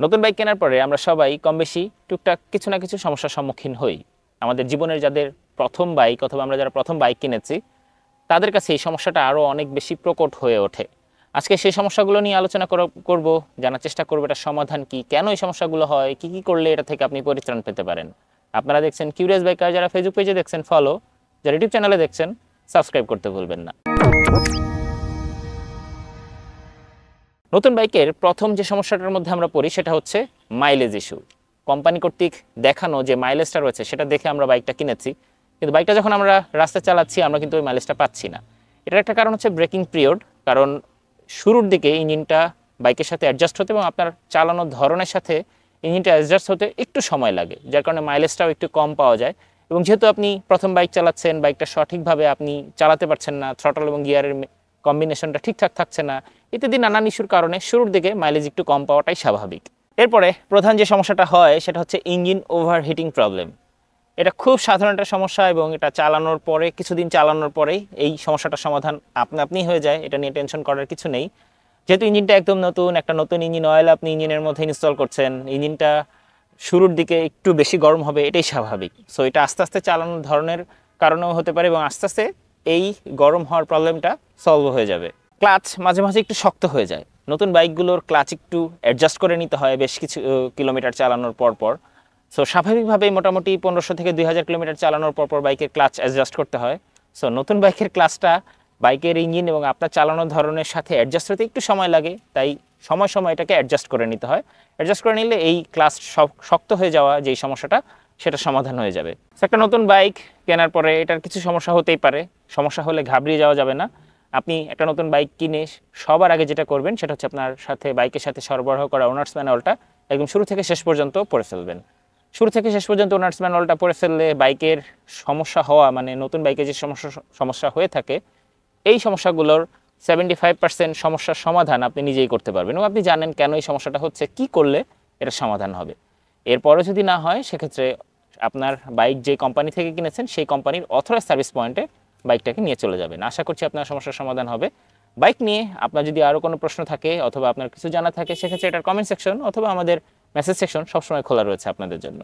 নতুন বাইক কেনার পরে আমরা সবাই কম বেশি টুকটাক কিছু না কিছু সমস্যার সম্মুখীন হই। আমাদের জীবনের যাদের প্রথম বাইক অথবা আমরা যারা প্রথম বাইক কিনেছি, তাদের কাছে এই সমস্যাটা আরও অনেক বেশি প্রকট হয়ে ওঠে। আজকে সেই সমস্যাগুলো নিয়ে আলোচনা করা- করব, জানার চেষ্টা করব এটার সমাধান কি, কেন এই সমস্যাগুলো হয়, কি কি করলে এটা থেকে আপনি পরিত্রাণ পেতে পারেন। আপনারা দেখছেন কিউরিয়াস বাইকার যারা ফেসবুক পেজে দেখছেন ফলো যারা ইউটিউব চ্যানেলে দেখছেন সাবস্ক্রাইব করতে ভুলবেন না। নতুন বাইকের প্রথম যে সমস্যাটার মধ্যে আমরা পড়ি সেটা হচ্ছে মাইলেজ ইস্যু কোম্পানি কর্তৃক দেখানো যে মাইলেজটা রয়েছে সেটা দেখে আমরা বাইকটা কিনেছি। কিন্তু বাইকটা যখন আমরা রাস্তায় চালাচ্ছি, আমরা কিন্তু ওই মাইলেজটা পাচ্ছি না। এটার একটা কারণ হচ্ছে ব্রেকিং পিরিয়ড কারণ শুরুর দিকে ইঞ্জিনটা বাইকের সাথে অ্যাডজাস্ট হতে এবং আপনার চালানোর ধরনের সাথে ইঞ্জিনটা অ্যাডজাস্ট হতে একটু সময় লাগে, যার কারণে মাইলেজটাও একটু কম পাওয়া যায়। এবং যেহেতু আপনি প্রথম বাইক চালাচ্ছেন, বাইকটা সঠিকভাবে আপনি চালাতে পারছেন না থ্রটল এবং গিয়ারের কম্বিনেশনটা ঠিকঠাক থাকছে না ইত্যাদি নানান ইস্যুর কারণে শুরুর দিকে মাইলেজ একটু কম পাওয়াটাই স্বাভাবিক। এরপরে প্রধান যে সমস্যাটা হয়, সেটা হচ্ছে ইঞ্জিন ওভারহিটিং প্রবলেম এটা খুব সাধারণ একটা সমস্যা এবং এটা চালানোর পরে, কিছুদিন চালানোর পরেই এই সমস্যাটার সমাধান আপনা আপনি হয়ে যায়। এটা নিয়ে টেনশন করার কিছু নেই। যেহেতু ইঞ্জিনটা একদম নতুন, একটা নতুন ইঞ্জিন অয়েল আপনি ইঞ্জিনের মধ্যে ইনস্টল করছেন ইঞ্জিনটা শুরুর দিকে একটু বেশি গরম হবে, এটাই স্বাভাবিক। সো এটা আস্তে আস্তে চালানোর ধরনের কারণেও হতে পারে এবং আস্তে আস্তে এই গরম হওয়ার প্রবলেমটা সলভ হয়ে যাবে। ক্লাচ মাঝে মাঝে একটু শক্ত হয়ে যায়। নতুন বাইকগুলোর ক্লাচ একটু অ্যাডজাস্ট করে নিতে হয় বেশ কিছু কিলোমিটার চালানোর পর পর। সো স্বাভাবিকভাবে মোটামুটি পনেরোশো থেকে দুই হাজার কিলোমিটার চালানোর পর পর বাইকের ক্লাচ অ্যাডজাস্ট করতে হয়। সো নতুন বাইকের ক্লাচটা বাইকের ইঞ্জিন এবং আপনার চালানোর ধরনের সাথে অ্যাডজাস্ট হতে একটু সময় লাগে, তাই সময় সময় এটাকে অ্যাডজাস্ট করে নিতে হয়। অ্যাডজাস্ট করে নিলে এই ক্লাস শক্ত হয়ে যাওয়া যেই সমস্যাটা, সেটা সমাধান হয়ে যাবে। একটা নতুন বাইক কেনার পরে এটার কিছু সমস্যা হতেই পারে। সমস্যা হলে ঘাবড়িয়ে যাওয়া যাবে না। আপনি একটা নতুন বাইক কিনে সবার আগে যেটা করবেন সেটা হচ্ছে আপনার সাথে বাইকের সাথে সরবরাহ করা ওনার্স ম্যানুয়ালটা একদম শুরু থেকে শেষ পর্যন্ত পড়ে ফেলবেন। শুরু থেকে শেষ পর্যন্ত ওনার্স ম্যানুয়ালটা পড়ে ফেললে বাইকের সমস্যা হওয়া মানে নতুন বাইকে যে সমস্যা সমস্যা হয়ে থাকে, এই সমস্যাগুলোর সেভেন্টি ফাইভ পার্সেন্ট সমস্যার সমাধান আপনি নিজেই করতে পারবেন এবং আপনি জানেন কেন এই সমস্যাটা হচ্ছে, কি করলে এটা সমাধান হবে। এরপরে যদি না হয়, সেক্ষেত্রে আপনার বাইক যে কোম্পানি থেকে কিনেছেন, সেই কোম্পানির অথরাইজ সার্ভিস পয়েন্টে বাইকটাকে নিয়ে চলে যাবেন। আশা করছি আপনার সমস্যার সমাধান হবে। বাইক নিয়ে আপনার যদি আরও কোনো প্রশ্ন থাকে অথবা আপনার কিছু জানা থাকে, সেক্ষেত্রে এটার কমেন্ট সেকশন অথবা আমাদের মেসেজ সেকশন সবসময় খোলা রয়েছে আপনাদের জন্য।